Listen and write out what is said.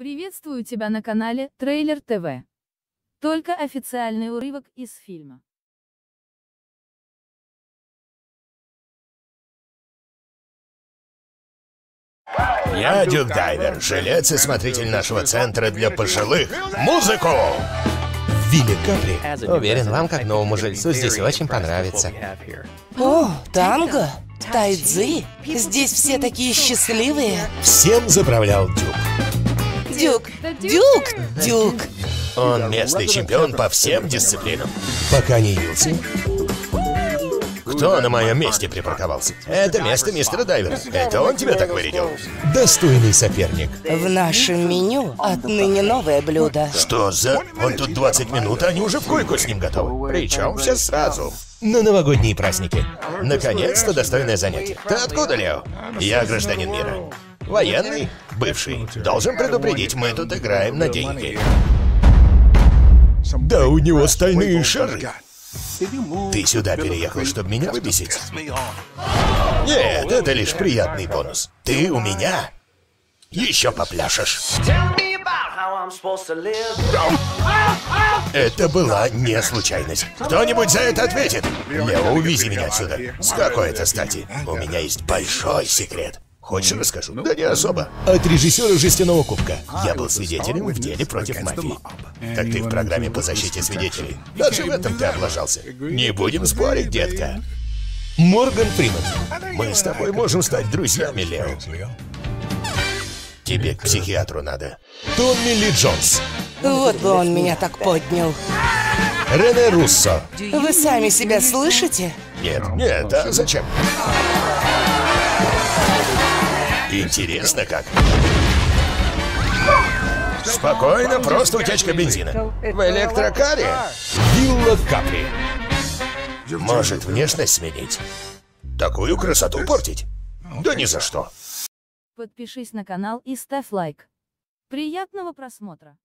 Приветствую тебя на канале Трейлер ТВ. Только официальный урывок из фильма. Я Дюк Дайвер, жилец и смотритель нашего центра для пожилых. Музыку! Вилли Капри. Уверен, вам, как новому жильцу, здесь очень понравится. О, танго, тайцзи. Здесь все такие счастливые. Всем заправлял Дюк. Дюк, Дюк, Дюк. Он местный чемпион по всем дисциплинам. Пока не явился. Кто на моем месте припарковался? Это место мистера Дайвера. Это он тебя так вырядил? Достойный соперник. В нашем меню отныне новое блюдо. Что за... Он тут 20 минут, а они уже в койку с ним готовы. Причем все сразу. На новогодние праздники. Наконец-то достойное занятие. Ты откуда, Лео? Я гражданин мира. Военный? Бывший. Должен предупредить, мы тут играем на деньги. Да у него стальные шары. Ты сюда переехал, чтобы меня выбесить? Нет, это лишь приятный бонус. Ты у меня еще попляшешь. Это была не случайность. Кто-нибудь за это ответит? Лео, увези меня отсюда. С какой это стати? У меня есть большой секрет. Хочешь, расскажу? Да не особо. От режиссера «Жестяного кубка». Я был свидетелем в деле против мафии. Так ты в программе по защите свидетелей. Даже в этом ты облажался. Не будем спорить, детка. Морган Фриман. Мы с тобой можем стать друзьями, Лео. Тебе к психиатру надо. Томми Ли Джонс. Вот бы он меня так поднял. Рене Руссо. Вы сами себя слышите? Нет, нет, а зачем? Интересно как. Спокойно, просто утечка бензина. В электрокаре? Вилла Капри. Может внешность сменить? Такую красоту портить? Да ни за что. Подпишись на канал и ставь лайк. Приятного просмотра!